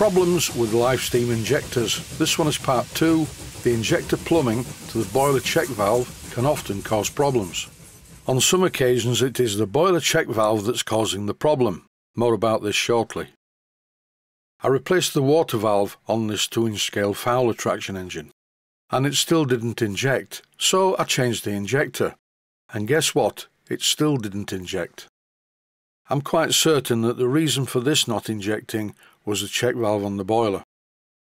Problems with live steam injectors. This one is part two. The injector plumbing to the boiler check valve can often cause problems. On some occasions it is the boiler check valve that's causing the problem. More about this shortly. I replaced the water valve on this 2 inch scale Fowler traction engine and it still didn't inject, so I changed the injector. And guess what? It still didn't inject. I'm quite certain that the reason for this not injecting was the check valve on the boiler.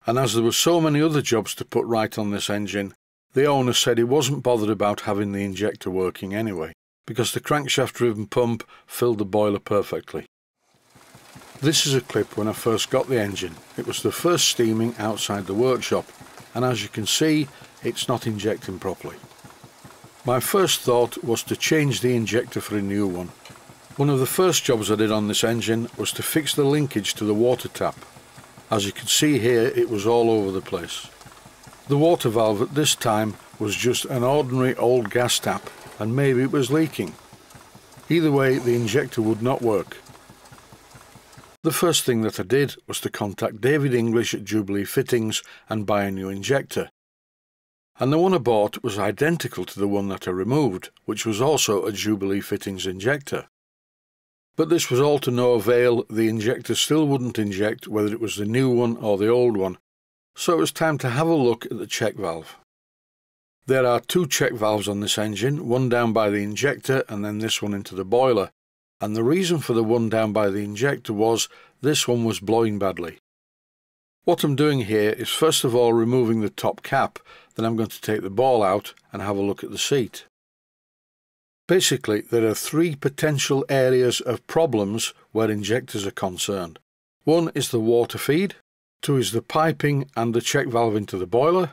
And as there were so many other jobs to put right on this engine, the owner said he wasn't bothered about having the injector working anyway, because the crankshaft driven pump filled the boiler perfectly. This is a clip when I first got the engine. It was the first steaming outside the workshop, and as you can see, it's not injecting properly. My first thought was to change the injector for a new one. One of the first jobs I did on this engine was to fix the linkage to the water tap. As you can see here, it was all over the place. The water valve at this time was just an ordinary old gas tap and maybe it was leaking. Either way, the injector would not work. The first thing that I did was to contact David English at Jubilee Fittings and buy a new injector. And the one I bought was identical to the one that I removed, which was also a Jubilee Fittings injector. But this was all to no avail, the injector still wouldn't inject whether it was the new one or the old one, so it was time to have a look at the check valve. There are two check valves on this engine, one down by the injector and then this one into the boiler, and the reason for the one down by the injector was this one was blowing badly. What I'm doing here is first of all removing the top cap, then I'm going to take the ball out and have a look at the seat. Basically, there are three potential areas of problems where injectors are concerned. One is the water feed, two is the piping and the check valve into the boiler,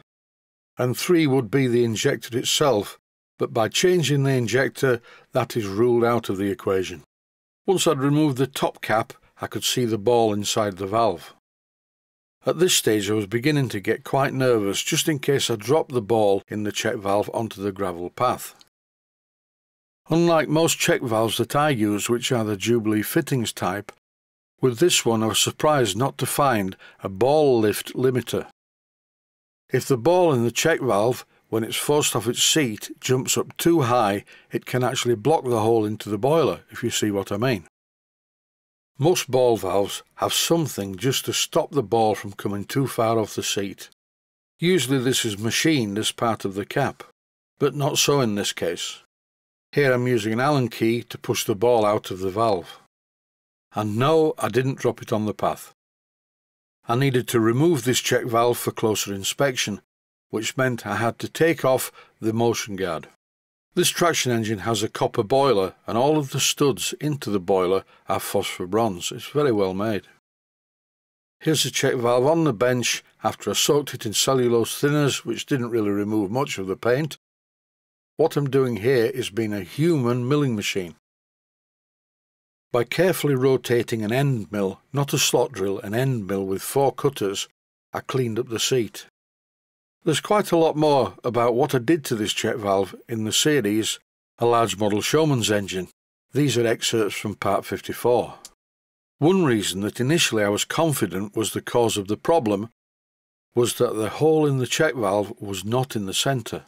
and three would be the injector itself, but by changing the injector, that is ruled out of the equation. Once I'd removed the top cap, I could see the ball inside the valve. At this stage I was beginning to get quite nervous just in case I dropped the ball in the check valve onto the gravel path. Unlike most check valves that I use, which are the Jubilee fittings type, with this one I was surprised not to find a ball lift limiter. If the ball in the check valve, when it's forced off its seat, jumps up too high, it can actually block the hole into the boiler, if you see what I mean. Most ball valves have something just to stop the ball from coming too far off the seat. Usually this is machined as part of the cap, but not so in this case. Here I'm using an Allen key to push the ball out of the valve. And no, I didn't drop it on the path. I needed to remove this check valve for closer inspection, which meant I had to take off the motion guard. This traction engine has a copper boiler and all of the studs into the boiler are phosphor bronze. It's very well made. Here's the check valve on the bench after I soaked it in cellulose thinners which didn't really remove much of the paint. What I'm doing here is being a human milling machine. By carefully rotating an end mill, not a slot drill, an end mill with four cutters, I cleaned up the seat. There's quite a lot more about what I did to this check valve in the series A Large Model Showman's Engine. These are excerpts from part 54. One reason that initially I was confident was the cause of the problem was that the hole in the check valve was not in the centre.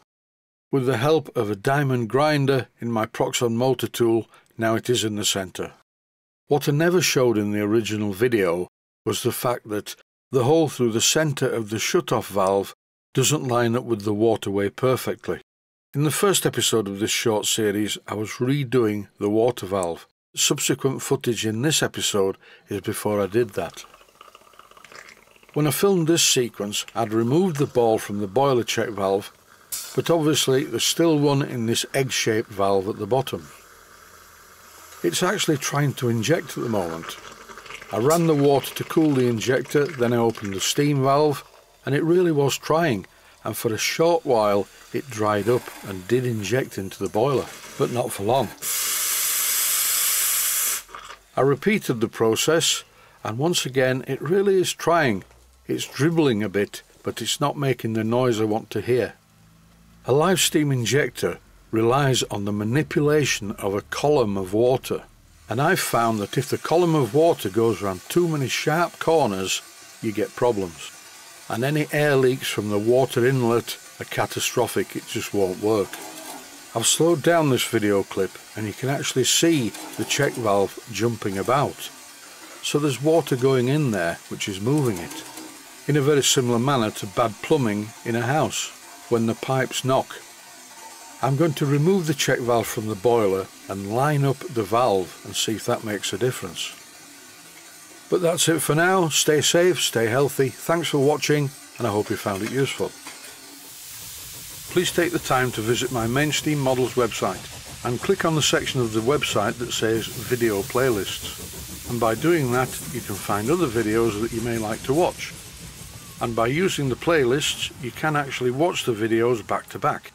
With the help of a diamond grinder in my Proxxon motor tool, now it is in the centre. What I never showed in the original video was the fact that the hole through the centre of the shut-off valve doesn't line up with the waterway perfectly. In the first episode of this short series, I was redoing the water valve. Subsequent footage in this episode is before I did that. When I filmed this sequence, I'd removed the ball from the boiler check valve, but obviously there's still one in this egg-shaped valve at the bottom. It's actually trying to inject at the moment. I ran the water to cool the injector, then I opened the steam valve, and it really was trying and for a short while it dried up and did inject into the boiler but not for long. I repeated the process and once again it really is trying. It's dribbling a bit but it's not making the noise I want to hear. A live steam injector relies on the manipulation of a column of water and I've found that if the column of water goes around too many sharp corners you get problems. And any air leaks from the water inlet are catastrophic, it just won't work. I've slowed down this video clip and you can actually see the check valve jumping about. So there's water going in there which is moving it. In a very similar manner to bad plumbing in a house when the pipes knock. I'm going to remove the check valve from the boiler and line up the valve and see if that makes a difference. But that's it for now. Stay safe, stay healthy. Thanks for watching and I hope you found it useful. Please take the time to visit my Mainsteam Models website and click on the section of the website that says Video Playlists. And by doing that, you can find other videos that you may like to watch. And by using the playlists, you can actually watch the videos back to back.